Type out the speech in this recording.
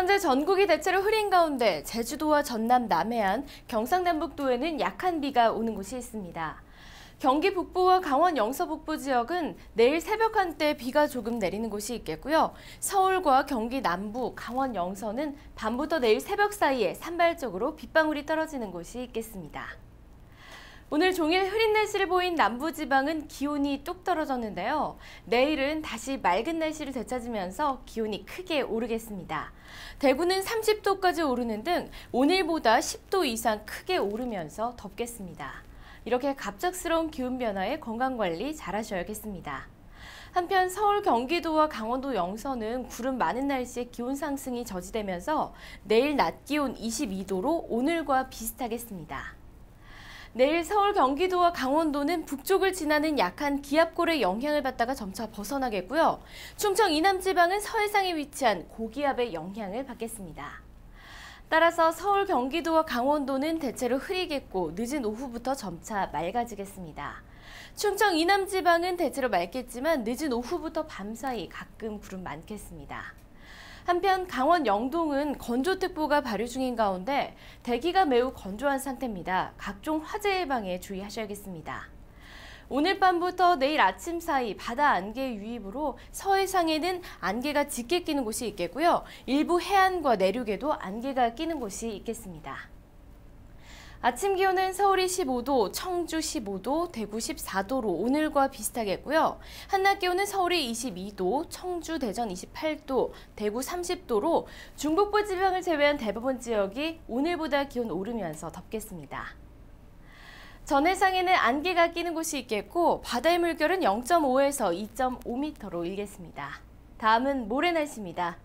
현재 전국이 대체로 흐린 가운데 제주도와 전남, 남해안, 경상남북도에는 약한 비가 오는 곳이 있습니다. 경기 북부와 강원 영서 북부 지역은 내일 새벽 한때 비가 조금 내리는 곳이 있겠고요. 서울과 경기 남부, 강원 영서는 밤부터 내일 새벽 사이에 산발적으로 빗방울이 떨어지는 곳이 있겠습니다. 오늘 종일 흐린 날씨를 보인 남부지방은 기온이 뚝 떨어졌는데요. 내일은 다시 맑은 날씨를 되찾으면서 기온이 크게 오르겠습니다. 대구는 30도까지 오르는 등 오늘보다 10도 이상 크게 오르면서 덥겠습니다. 이렇게 갑작스러운 기온 변화에 건강관리 잘하셔야겠습니다. 한편 서울, 경기도와 강원도 영서는 구름 많은 날씨에 기온 상승이 저지되면서 내일 낮 기온 22도로 오늘과 비슷하겠습니다. 내일 서울, 경기도와 강원도는 북쪽을 지나는 약한 기압골의 영향을 받다가 점차 벗어나겠고요. 충청 이남 지방은 서해상에 위치한 고기압의 영향을 받겠습니다. 따라서 서울, 경기도와 강원도는 대체로 흐리겠고 늦은 오후부터 점차 맑아지겠습니다. 충청 이남 지방은 대체로 맑겠지만 늦은 오후부터 밤사이 가끔 구름 많겠습니다. 한편 강원 영동은 건조특보가 발효 중인 가운데 대기가 매우 건조한 상태입니다. 각종 화재 예방에 주의하셔야겠습니다. 오늘 밤부터 내일 아침 사이 바다 안개 유입으로 서해상에는 안개가 짙게 끼는 곳이 있겠고요. 일부 해안과 내륙에도 안개가 끼는 곳이 있겠습니다. 아침 기온은 서울이 15도, 청주 15도, 대구 14도로 오늘과 비슷하겠고요. 한낮 기온은 서울이 22도, 청주, 대전 28도, 대구 30도로 중북부 지방을 제외한 대부분 지역이 오늘보다 기온 오르면서 덥겠습니다. 전 해상에는 안개가 끼는 곳이 있겠고 바다의 물결은 0.5에서 2.5m로 일겠습니다. 다음은 모레 날씨입니다.